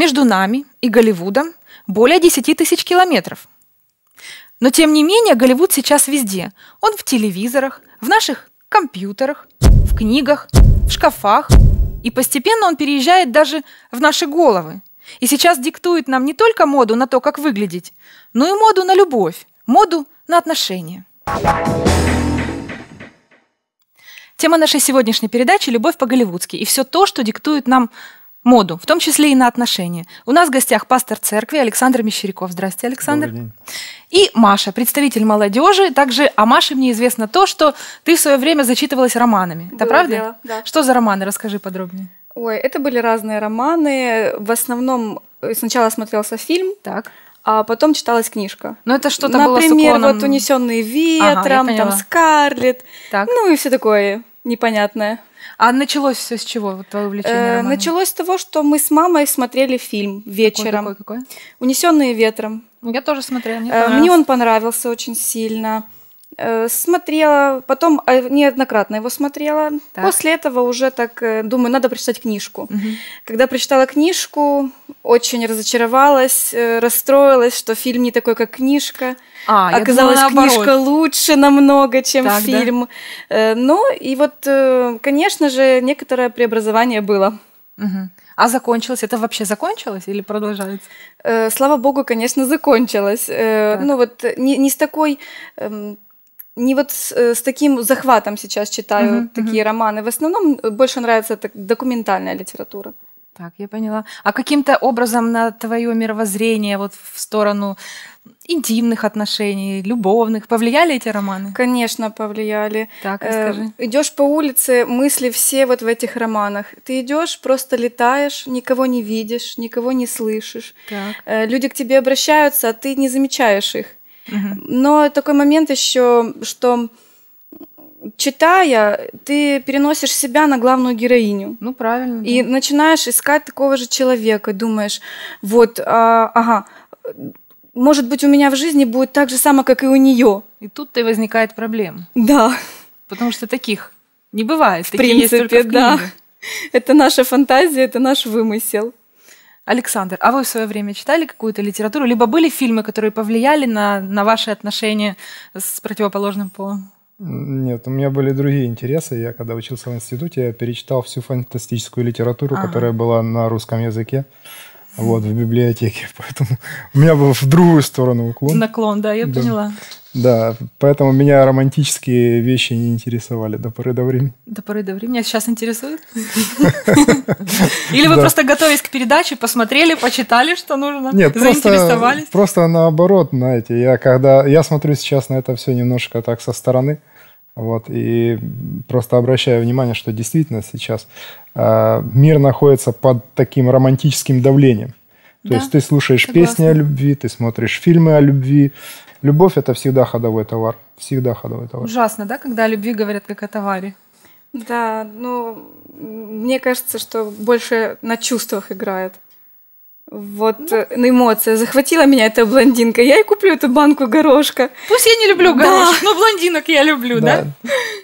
Между нами и Голливудом более 10 тысяч километров. Но тем не менее Голливуд сейчас везде. Он в телевизорах, в наших компьютерах, в книгах, в шкафах. И постепенно он переезжает даже в наши головы. И сейчас диктует нам не только моду на то, как выглядеть, но и моду на любовь, моду на отношения. Тема нашей сегодняшней передачи – любовь по-голливудски и все то, что диктует нам моду, в том числе и на отношения. У нас в гостях пастор церкви Александр Мещеряков. Здравствуйте, Александр. Добрый день. И Маша, представитель молодежи. Также о Маше мне известно то, что ты в свое время зачитывалась романами. Это Было правда? дело, да. Что за романы? Расскажи подробнее. Ой, это были разные романы. В основном э, сначала смотрелся фильм, Так. а потом читалась книжка. Ну, это что-то было с Например, уклоном- вот «Унесенные Ага, ветром», поняла. там «Скарлетт», Так. ну и все такое непонятное. А началось все с чего? Вот твое увлечение Э, началось с того, что мы с мамой смотрели фильм Какой, вечером какой, какой? «Унесенные ветром». Я тоже смотрела. Мне, Э, Мне он понравился очень сильно. Э, Смотрела, потом э, неоднократно его смотрела. Так. После этого уже так э, думаю, надо прочитать книжку. Мгм. Когда прочитала книжку, очень разочаровалась, э, расстроилась, что фильм не такой, как книжка. А, Оказалось, думала, книжка лучше намного, чем Так, да. фильм. Э, Ну, и вот, конечно же, некоторое преобразование было. Мгм. А закончилось? Это вообще закончилось или продолжается? Э, Слава богу, конечно, закончилось. Э. Ну вот не, не с такой, эм, не вот с, э, с таким захватом сейчас читаю Мгм, такие романы. В основном э, больше нравится так- документальная литература. Так, я поняла. А каким-то образом на твое мировоззрение вот в сторону интимных отношений, любовных повлияли эти романы? Конечно, повлияли. Так, Э, расскажи. идешь по улице, мысли все вот в этих романах. Ты идешь, просто летаешь, никого не видишь, никого не слышишь. Так. Э, Люди к тебе обращаются, а ты не замечаешь их. Но такой момент еще, что читая, ты переносишь себя на главную героиню. Ну, правильно. И да. начинаешь искать такого же человека. Думаешь, вот, а, ага, может быть, у меня в жизни будет так же само, как и у нее. И тут-то и возникает проблема. Да, Потому что таких не бывает. в Такие есть только принципе, в да. Это наша фантазия, это наш вымысел. Александр, а вы в свое время читали какую-то литературу? Либо были фильмы, которые повлияли на, на ваши отношения с противоположным полом? Нет, у меня были другие интересы. Я когда учился в институте, я перечитал всю фантастическую литературу, Ага. которая была на русском языке. Вот, в библиотеке. Поэтому у меня был в другую сторону уклон. Наклон, да, я Да. поняла. Да, поэтому меня романтические вещи не интересовали до поры до времени. До поры до времени. А сейчас интересует? Или вы просто готовились к передаче, посмотрели, почитали, что нужно, Нет, заинтересовались? просто наоборот, знаете, я когда я смотрю сейчас на это все немножко так со стороны, вот, и просто обращаю внимание, что действительно сейчас э, мир находится под таким романтическим давлением. То Да, есть ты слушаешь согласна. песни о любви, ты смотришь фильмы о любви. Любовь это всегда ходовой товар, всегда ходовой товар. Ужасно, да, когда о любви говорят как о товаре? Да, ну, мне кажется, что больше на чувствах играет. Вот Ну. на эмоция. Захватила меня эта блондинка. Я и куплю эту банку горошка. Пусть я не люблю Да. горошек, но блондинок я люблю, да?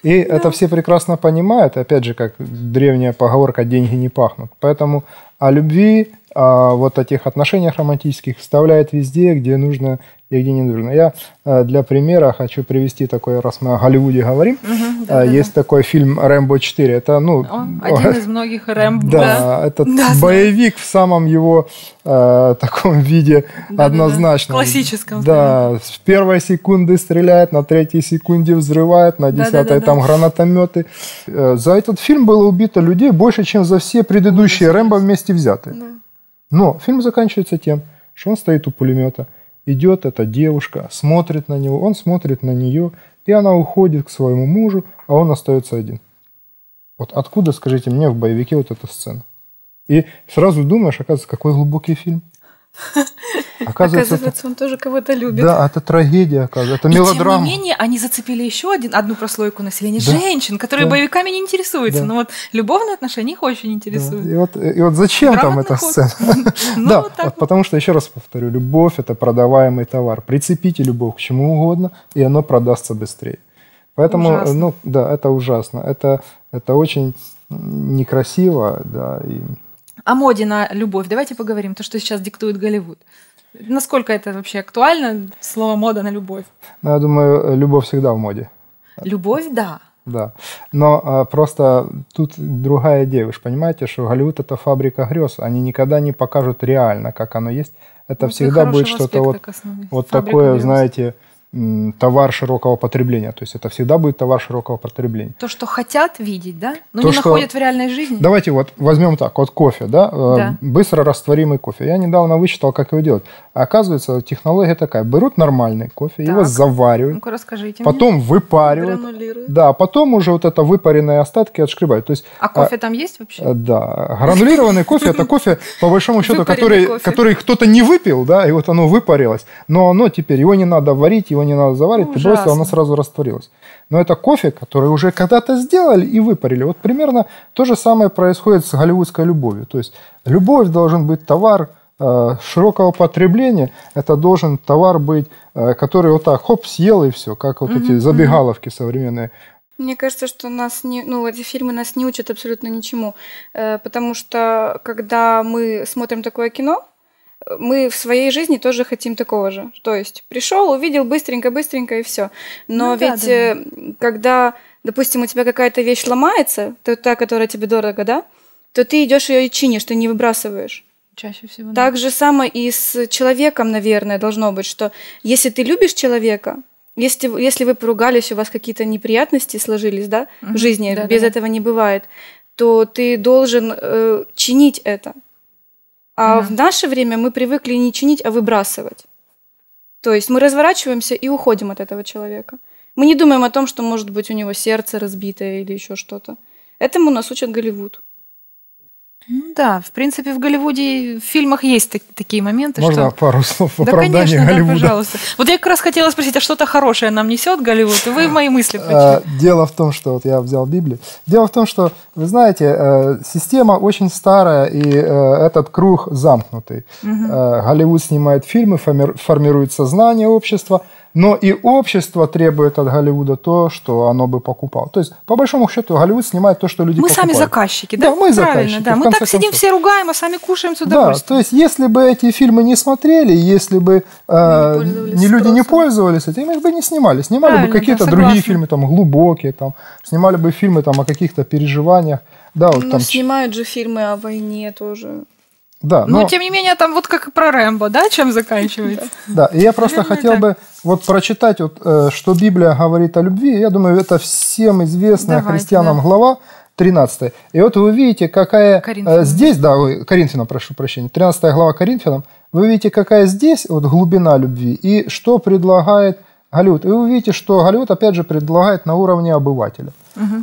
И это все прекрасно понимают. Опять же, как древняя поговорка «деньги не пахнут». Поэтому о любви, о вот этих отношениях романтических вставляет везде, где нужно и где не нужно. Я э, для примера хочу привести такой, раз мы о Голливуде говорим. Э, да, да, Есть такой фильм «Рэмбо 4». Это, ну, О, один из многих Рэмбо. да, это Да, боевик в самом его э, таком виде Да-да-да. однозначно. Классическом, Да, с первой секунды стреляет, на третьей секунде взрывает, на десятой там гранатометы. Э, За этот фильм было убито людей больше, чем за все предыдущие Рэмбо вместе взятые. Да. Но фильм заканчивается тем, что он стоит у пулемета, идет эта девушка, смотрит на него, он смотрит на нее, и она уходит к своему мужу, а он остается один. Вот откуда, скажите мне, в боевике вот эта сцена? И сразу думаешь, оказывается, какой глубокий фильм. Оказывается, Оказывается, он тоже кого-то любит. да, это трагедия, оказывается, это И мелодрама. тем не менее, они зацепили еще один, одну прослойку населения Да. женщин, которые Да. боевиками не интересуются. Да. Но вот любовные отношения их очень Да. интересуют. И, вот, и вот зачем там Грамотный эта ход. сцена? Ну, да, потому что, еще раз повторю, любовь – это продаваемый товар. Прицепите любовь к чему угодно, и оно продастся быстрее. Поэтому, Ужасно. ну, да, это ужасно. Это, это очень некрасиво, да, и О моде на любовь. Давайте поговорим. То, что сейчас диктует Голливуд. Насколько это вообще актуально, слово мода на любовь? Ну, я думаю, любовь всегда в моде. Любовь, да. Да. Но а, просто тут другая идея. Вы же понимаете, что Голливуд это фабрика грез. Они никогда не покажут реально, как оно есть. Это Ну, всегда будет что-то вот, вот Фабрика такое, грез. знаете, товар широкого потребления. То есть это всегда будет товар широкого потребления. То, что хотят видеть, да? Но То, не что- находят в реальной жизни. Давайте вот возьмем так, вот кофе, да, э, Да. быстро растворимый кофе. Я недавно вычитал, как его делать. А оказывается, технология такая. Берут нормальный кофе, его Так. заваривают, Ну-ка, расскажите мне. потом выпаривают. Гранулирует. Да, потом уже вот это выпаренные остатки отшкребают. То есть А кофе там есть вообще? Э, Да, гранулированный кофе это кофе, по большому счету, который кто-то не выпил, да, и вот оно выпарилось. Но оно теперь, его не надо варить, его не надо заваривать, ты бросил, Ужасно. оно сразу растворилось. Но это кофе, который уже когда-то сделали и выпарили. Вот примерно то же самое происходит с голливудской любовью. То есть любовь должен быть товар э, широкого потребления. Это должен товар быть, э, который вот так, хоп, съел и все, как вот эти забегаловки современные. Мне кажется, что нас не, ну, эти фильмы нас не учат абсолютно ничему, Э, потому что когда мы смотрим такое кино, мы в своей жизни тоже хотим такого же. То есть пришел, увидел быстренько-быстренько и все. Но Ну да, ведь да, э, когда, допустим, у тебя какая-то вещь ломается, то та, которая тебе дорого, да, то ты идешь ее и чинишь, ты не выбрасываешь. Чаще всего. да. Так же самое и с человеком, наверное, должно быть, что если ты любишь человека, если, если вы поругались, у вас какие-то неприятности сложились, да, в жизни, Да-да-да. без этого не бывает, то ты должен э, чинить это. А Мгм. в наше время мы привыкли не чинить, а выбрасывать. То есть мы разворачиваемся и уходим от этого человека. Мы не думаем о том, что может быть у него сердце разбитое или еще что-то. Этому нас учат Голливуд. Ну да, в принципе, в Голливуде в фильмах есть так- такие моменты, Можно что... пару слов Да, оправдании конечно, да, Голливуда? пожалуйста. Вот я как раз хотела спросить, а что-то хорошее нам несет Голливуд? И вы в мои мысли прочли. Дело в том, что вот я взял Библию. Дело в том, что, вы знаете, э, система очень старая, и э, этот круг замкнутый. Э, Голливуд снимает фильмы, форми- формирует сознание общества, но и общество требует от Голливуда то, что оно бы покупало. То есть, по большому счету, Голливуд снимает то, что люди Мы сами покупают. заказчики, да? Да, мы Правильно, заказчики, да. Мы так сидим, концов. все ругаем, а сами кушаем с Да, удовольствием. то есть, если бы эти фильмы не смотрели, если бы э, не люди не спросом. пользовались этим, их бы не снимали. Снимали Правильно, бы какие-то да, другие фильмы, там, глубокие, там, снимали бы фильмы там, о каких-то переживаниях. Да, вот Ну, там, снимают же фильмы о войне тоже. Да, Но, но, тем не менее, там вот как и про Рэмбо, да, чем заканчивается? да, и я просто хотел бы вот прочитать, вот, э, что Библия говорит о любви. Я думаю, это всем известная Давайте, христианам да. глава 13. И вот вы видите, какая Коринфянам. э, здесь, да, Коринфянам, прошу прощения, 13 глава Коринфянам, вы видите, какая здесь вот глубина любви и что предлагает Голливуд. И вы видите, что Голливуд, опять же, предлагает на уровне обывателя.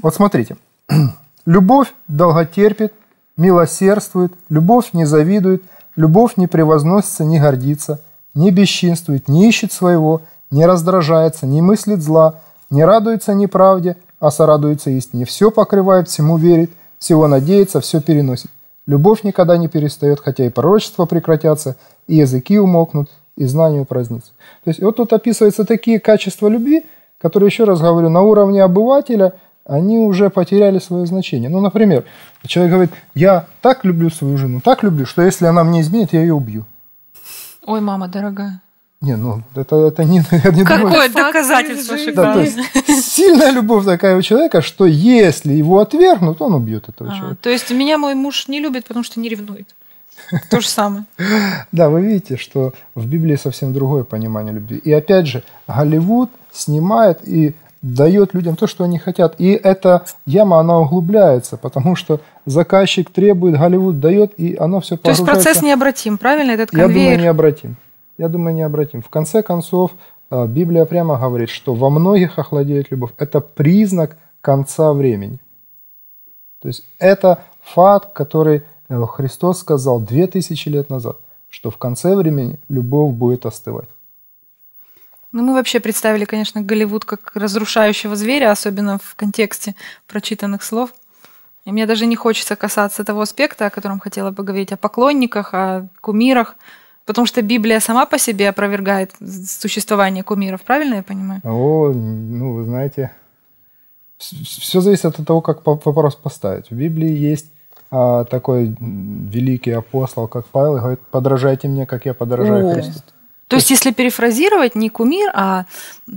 Вот смотрите. Любовь долготерпит, милосердствует, любовь не завидует, любовь не превозносится, не гордится, не бесчинствует, не ищет своего, не раздражается, не мыслит зла, не радуется неправде, а сорадуется истине. Все покрывает, всему верит, всего надеется, все переносит. Любовь никогда не перестает, хотя и пророчества прекратятся, и языки умолкнут, и знания упразднится. То есть вот тут описываются такие качества любви, которые, еще раз говорю, на уровне обывателя они уже потеряли свое значение. Ну, например, человек говорит, я так люблю свою жену, так люблю, что если она мне изменит, я ее убью. Ой, мама дорогая. Не, ну, это, это не, я не думаю, Какое факт доказательство да, то есть сильная любовь такая у человека, что если его отвергнут, он убьет этого А, человека. то есть меня мой муж не любит, потому что не ревнует. То же самое. Да, вы видите, что в Библии совсем другое понимание любви. И опять же, Голливуд снимает и дает людям то, что они хотят. И эта яма, она углубляется, потому что заказчик требует, Голливуд дает, и оно все То есть процесс необратим, правильно? Этот Я думаю, конвейер. необратим. Я думаю, необратим. В конце концов, э, Библия прямо говорит, что во многих охладеет любовь. Это признак конца времени. То есть это факт, который э, Христос сказал две тысячи лет назад, что в конце времени любовь будет остывать. Ну, мы вообще представили, конечно, Голливуд как разрушающего зверя, особенно в контексте прочитанных слов. И мне даже не хочется касаться того аспекта, о котором хотела поговорить, о поклонниках, о кумирах, потому что Библия сама по себе опровергает существование кумиров, правильно я понимаю? О, ну, вы знаете, все зависит от того, как вопрос поставить. В Библии есть а, такой великий апостол, как Павел, говорит, подражайте мне, как я подражаю О. Христу. То есть, если перефразировать, не кумир, а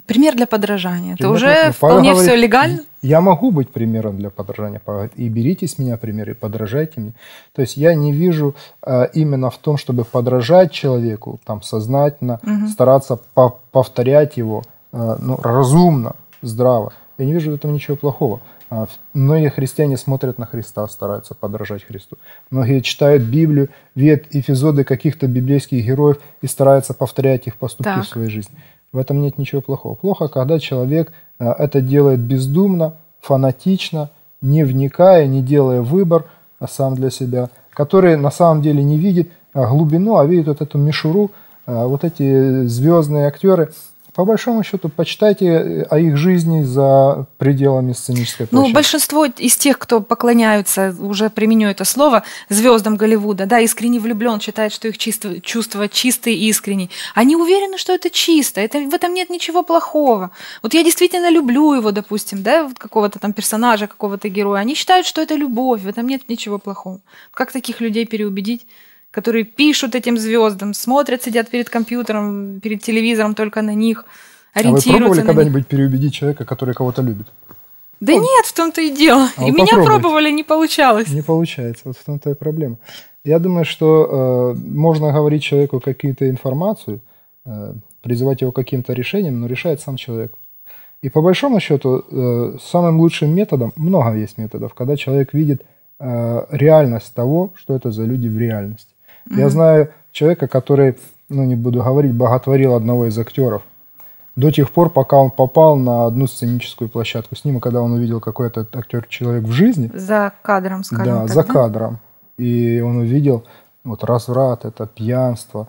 пример для подражания, Пример уже для- вполне говорит, все легально. Я могу быть примером для подражания. И берите с меня пример, и подражайте мне. То есть я не вижу э, именно в том, чтобы подражать человеку, там, сознательно, стараться по- повторять его, э, ну, разумно, здраво. Я не вижу в этом ничего плохого. А, Многие христиане смотрят на Христа, стараются подражать Христу. Многие читают Библию, видят эпизоды каких-то библейских героев и стараются повторять их поступки Так. в своей жизни. В этом нет ничего плохого. Плохо, когда человек э, это делает бездумно, фанатично, не вникая, не делая выбор а сам для себя, который на самом деле не видит а, глубину, а видит вот эту мишуру, а, вот эти звездные актеры. По большому счету, почитайте э, о их жизни за пределами сценической Ну, площадки. большинство из тех, кто поклоняются, уже применю это слово, звездам Голливуда, да, искренне влюблен, считает, что их чисто, чувства чистые и искренние. Они уверены, что это чисто, это, в этом нет ничего плохого. Вот я действительно люблю его, допустим, да, вот какого-то там персонажа, какого-то героя. Они считают, что это любовь, в этом нет ничего плохого. Как таких людей переубедить? Которые пишут этим звездам, смотрят, сидят перед компьютером, перед телевизором только на них, а вы ориентируются пробовали когда-нибудь переубедить человека, который кого-то любит? Да нет, в том-то и дело. А и меня пробовали, не получалось. Не получается. Вот в том-то и проблема. Я думаю, что э, можно говорить человеку какую-то информацию, э, призывать его к каким-то решениям, но решает сам человек. И по большому счету, э, самым лучшим методом, много есть методов, когда человек видит э, реальность того, что это за люди в реальности. Я знаю человека, который, ну не буду говорить, боготворил одного из актеров. До тех пор, пока он попал на одну сценическую площадку с ним, и когда он увидел, какой это актер-человек в жизни, За кадром, скажем да, так. за да? кадром. И он увидел вот разврат, это пьянство.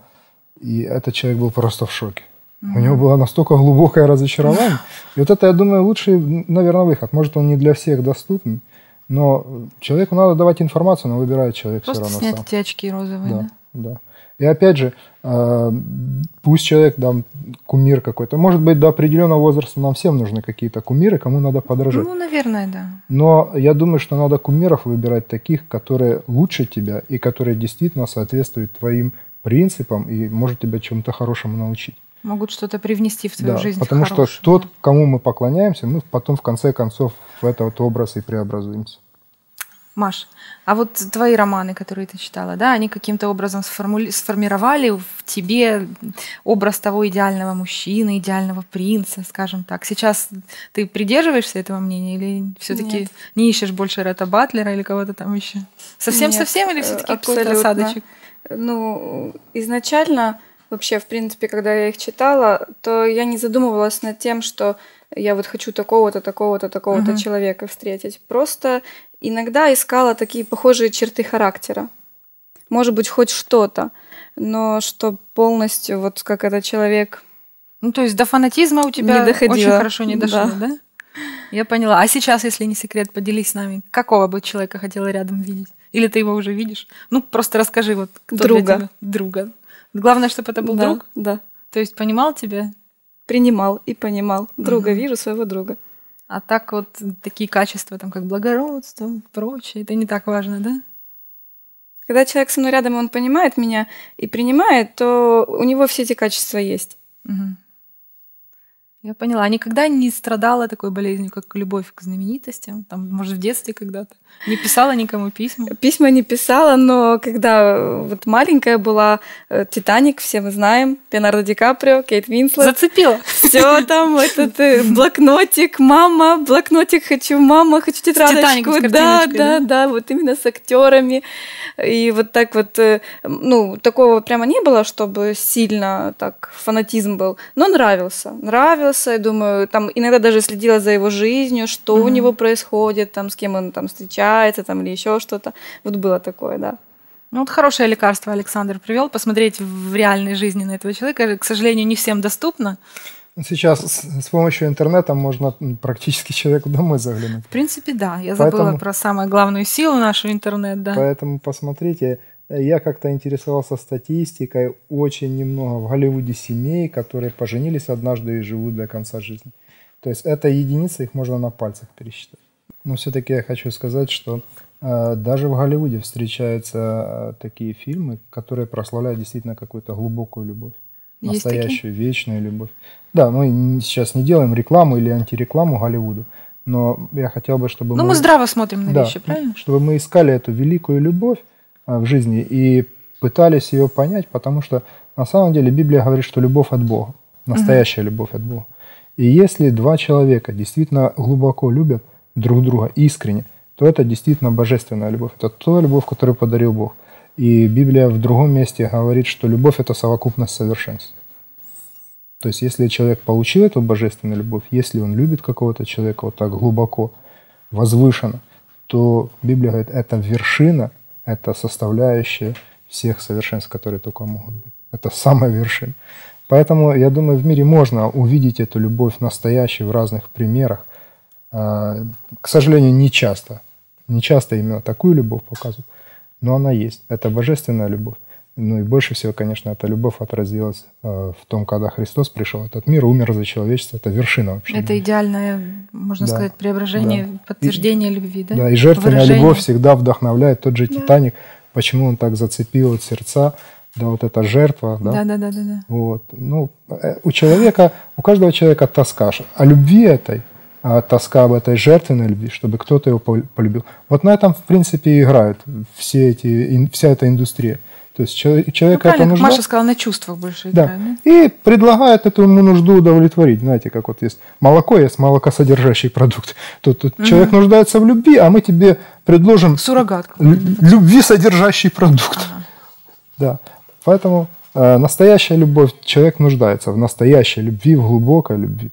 И этот человек был просто в шоке. У него было настолько глубокое разочарование. И вот это, я думаю, лучший, наверное, выход. Может, он не для всех доступен, но человеку надо давать информацию, но выбирает человек Просто все равно снять сам. эти очки розовые, да? Да, да. И опять же, э, пусть человек, да, кумир какой-то. Может быть, до определенного возраста нам всем нужны какие-то кумиры, кому надо подражать. Ну, наверное, да. Но я думаю, что надо кумиров выбирать таких, которые лучше тебя и которые действительно соответствуют твоим принципам и может тебя чему-то хорошему научить. Могут что-то привнести в твою Да, жизнь потому что хорошего. тот, кому мы поклоняемся, мы потом в конце концов в этот образ и преобразуемся. Маш, а вот твои романы, которые ты читала, да, они каким-то образом сформули- сформировали в тебе образ того идеального мужчины, идеального принца, скажем так. Сейчас ты придерживаешься этого мнения или все-таки не ищешь больше Ретта Батлера или кого-то там еще? Совсем-совсем или все-таки какой-то осадочек? Ну, изначально, вообще, в принципе, когда я их читала, то я не задумывалась над тем, что я вот хочу такого-то, такого-то, такого-то Мгм. человека встретить. Просто иногда искала такие похожие черты характера. Может быть, хоть что-то, но что полностью, вот как этот человек Ну, то есть до фанатизма у тебя Не доходило. очень хорошо не дошло, Да. да? Я поняла. А сейчас, если не секрет, поделись с нами, какого бы человека хотела рядом видеть? Или ты его уже видишь? Ну, просто расскажи, вот кто для Друга. тебя? Друга. Главное, чтобы это был да, друг. Да. То есть понимал тебя, Принимал и понимал. Друга, Мгм. вижу своего друга. а так вот такие качества, там, как благородство прочее, это не так важно, да? Когда человек со мной рядом, он понимает меня и принимает, то у него все эти качества есть. Мгм. Я поняла. А никогда не страдала такой болезнью, как любовь к знаменитостям? Там, может, в детстве когда-то? Не писала никому письма? Письма не писала, но когда э, вот маленькая была, э, Титаник, все мы знаем, Леонардо Ди Каприо, Кейт Винслет. Зацепила? Все там, этот э, блокнотик, мама, блокнотик хочу, мама, хочу тетрадочку. с Да, да, да, вот именно с актерами. И вот так вот, ну, такого прямо не было, чтобы сильно так фанатизм был, но нравился, нравился, я думаю, там иногда даже следила за его жизнью, что у Мгм. него происходит, там, с кем он там встречается, там, или еще что-то. Вот было такое, да. Ну, вот хорошее лекарство Александр привел, посмотреть в реальной жизни на этого человека. К сожалению, не всем доступно. Сейчас с, с помощью интернета можно практически человеку домой заглянуть. В принципе, да. Я забыла Поэтому- про самую главную силу нашу интернет, да. Поэтому посмотрите, я как-то интересовался статистикой, очень немного в Голливуде семей, которые поженились однажды и живут до конца жизни. То есть это единицы, их можно на пальцах пересчитать. Но все-таки я хочу сказать, что Э, даже в Голливуде встречаются э, такие фильмы, которые прославляют действительно какую-то глубокую любовь. Есть Настоящую, вечную любовь. Да, мы сейчас не делаем рекламу или антирекламу Голливуду, но я хотел бы, чтобы Ну, мы... мы здраво смотрим на Да, вещи, правильно? чтобы мы искали эту великую любовь в жизни и пытались ее понять, потому что на самом деле Библия говорит, что любовь от Бога, настоящая любовь от Бога. И если два человека действительно глубоко любят друг друга искренне, то это действительно божественная любовь. Это та любовь, которую подарил Бог. И Библия в другом месте говорит, что любовь – это совокупность совершенств. То есть, если человек получил эту божественную любовь, если он любит какого-то человека вот так глубоко, возвышенно, то Библия говорит, это вершина, это составляющая всех совершенств, которые только могут быть. Это самая вершина. Поэтому, я думаю, в мире можно увидеть эту любовь настоящую в разных примерах. А, К сожалению, не часто. Не часто именно такую любовь показывают, но она есть. Это божественная любовь. Ну и больше всего, конечно, эта любовь отразилась э, в том, когда Христос пришел в этот мир, умер за человечество. Это вершина вообще. Это идеальное, можно Да, сказать, преображение, да. подтверждение любви, да? Да, и жертвенная Выражение. любовь всегда вдохновляет. Тот же Титаник, почему он так зацепил вот сердца, да, вот эта жертва, да, Да, да, да, да, да. Вот. Ну, э, у человека, у каждого человека тоска. О любви этой, а тоска об этой жертвенной любви, чтобы кто-то его пол- полюбил. Вот на этом, в принципе, и играют все эти, вся эта индустрия. То есть чело- Ну, это нужда, Маша сказала, на чувствах больше да, и предлагает эту ему нужду удовлетворить. Знаете, как вот есть молоко, есть молокосодержащий продукт. Тут, тут человек нуждается в любви, а мы тебе предложим Суррогатку. лю- любви содержащий продукт. Да. Поэтому э, настоящая любовь, человек нуждается в настоящей любви, в глубокой любви.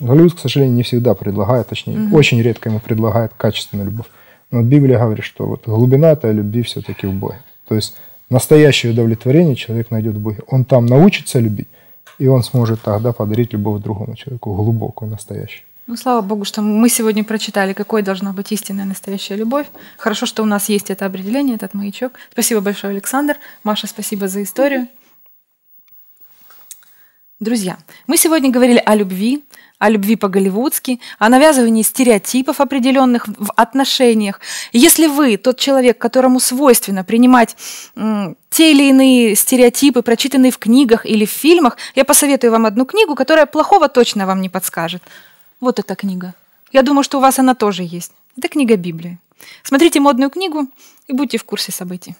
Голливуд, к сожалению, не всегда предлагает, точнее, очень редко ему предлагает качественную любовь. Но Библия говорит, что вот глубина этой любви все-таки в Боге. То есть настоящее удовлетворение человек найдет в Боге. Он там научится любить, и он сможет тогда подарить любовь другому человеку, глубокую, настоящую. Ну, слава богу, что мы сегодня прочитали, какой должна быть истинная настоящая любовь. Хорошо, что у нас есть это определение, этот маячок. Спасибо большое, Александр. Маша, спасибо за историю. Друзья, мы сегодня говорили о любви, о любви по-голливудски, о навязывании стереотипов определенных в отношениях. Если вы тот человек, которому свойственно принимать те или иные стереотипы, прочитанные в книгах или в фильмах, я посоветую вам одну книгу, которая плохого точно вам не подскажет. Вот эта книга. Я думаю, что у вас она тоже есть. Это книга Библии. Смотрите модную книгу и будьте в курсе событий.